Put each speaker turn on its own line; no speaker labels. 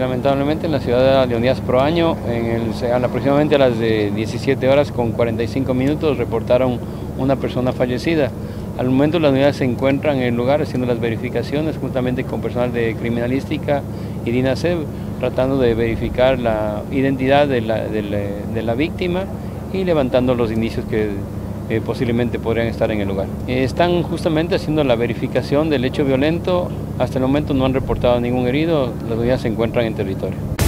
Lamentablemente en la ciudad de Leonidas Proaño, en el, aproximadamente a las 17 horas con 45 minutos, reportaron una persona fallecida. Al momento las unidades se encuentran en el lugar haciendo las verificaciones juntamente con personal de criminalística y DINASEB, tratando de verificar la identidad de la, de la víctima y levantando los indicios que eh, posiblemente podrían estar en el lugar. Están justamente haciendo la verificación del hecho violento, hasta el momento no han reportado ningún herido, las unidades se encuentran en territorio.